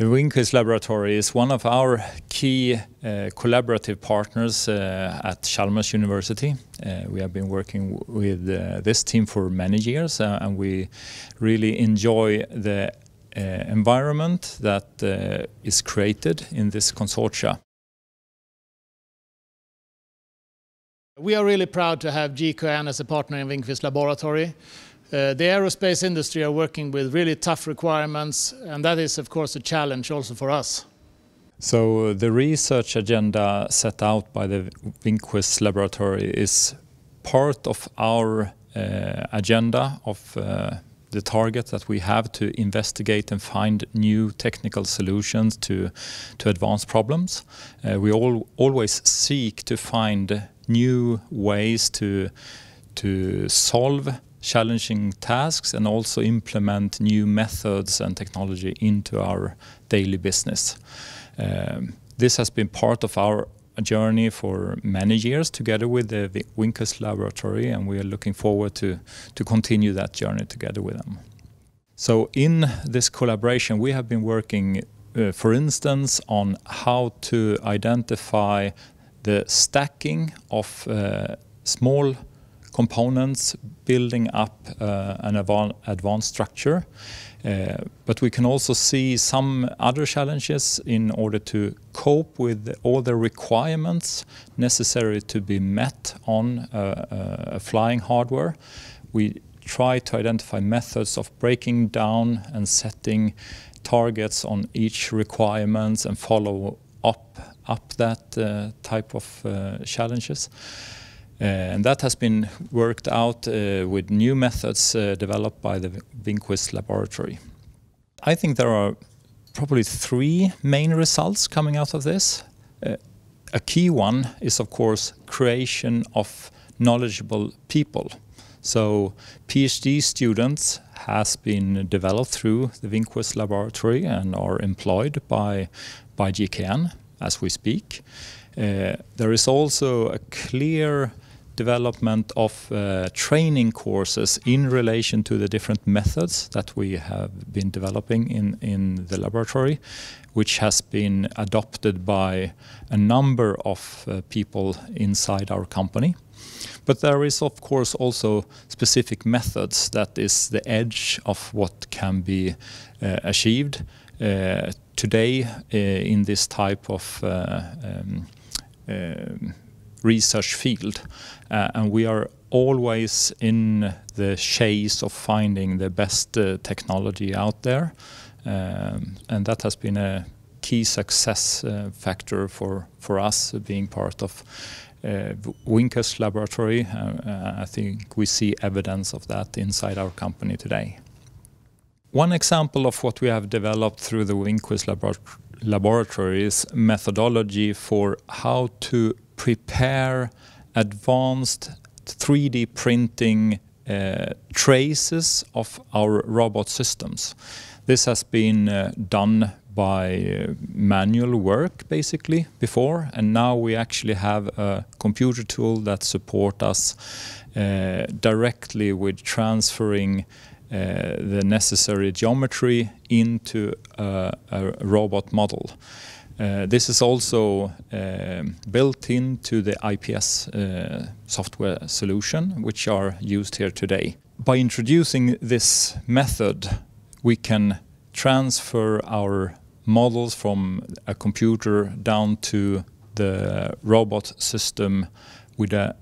The Laboratory is one of our key uh, collaborative partners uh, at Chalmers University. Uh, we have been working with uh, this team for many years uh, and we really enjoy the uh, environment that is created in this consortia. We are really proud to have GKN as a partner in Wingquist Laboratory. Uh, the aerospace industry are working with really tough requirements, and that is, of course, a challenge also for us. So the research agenda set out by the Wingquist Laboratory is part of our uh, agenda of uh, the target that we have to investigate and find new technical solutions to to advance problems. Uh, we all always seek to find new ways to to solve challenging tasks and also implement new methods and technology into our daily business. Um, this has been part of our journey for many years together with the Wingquist Laboratory and we are looking forward to, to continue that journey together with them. So in this collaboration we have been working uh, for instance on how to identify the stacking of uh, small components building up uh, an advanced structure. Uh, but we can also see some other challenges in order to cope with all the requirements necessary to be met on uh, a flying hardware. We try to identify methods of breaking down and setting targets on each requirements and follow up up that uh, type of uh, challenges. Uh, and that has been worked out uh, with new methods uh, developed by the Wingquist laboratory. I think there are probably three main results coming out of this. a key one is of course creation of knowledgeable people. So PhD students has been developed through the Wingquist laboratory and are employed by, by GKN as we speak. Uh, there is also a clear development of uh, training courses in relation to the different methods that we have been developing in, in the laboratory, which has been adopted by a number of uh, people inside our company. But there is of course also specific methods that is the edge of what can be uh, achieved uh, today uh, in this type of uh, um, research field. Uh, and we are always in the chase of finding the best uh, technology out there. Um, and that has been a key success uh, factor for, for us being part of uh, Wingquist laboratory. Uh, I think we see evidence of that inside our company today. One example of what we have developed through the Wingquist laboratory is methodology for how to prepare advanced 3D printing uh, traces of our robot systems. This has been uh, done by uh, manual work basically before and now we actually have a computer tool that support us uh, directly with transferring uh, the necessary geometry into a, a robot model. Uh, this is also uh, built into the IPS uh, software solution, which are used here today. By introducing this method, we can transfer our models from a computer down to the robot system with an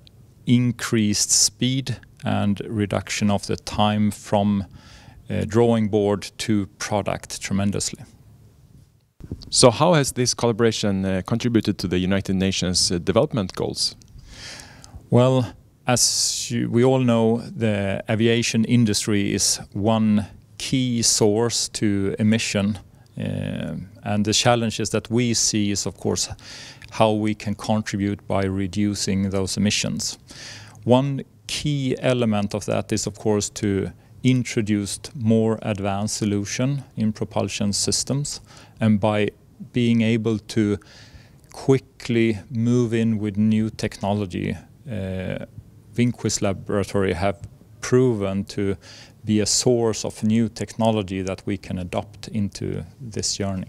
increased speed and reduction of the time from uh, drawing board to product tremendously. So how has this collaboration uh, contributed to the United Nations uh, development goals? Well, as you, we all know, the aviation industry is one key source to emission. Uh, and the challenges that we see is, of course, how we can contribute by reducing those emissions. One key element of that is, of course, to introduce more advanced solution in propulsion systems and by being able to quickly move in with new technology, uh, Wingquist Laboratory have proven to be a source of new technology that we can adopt into this journey.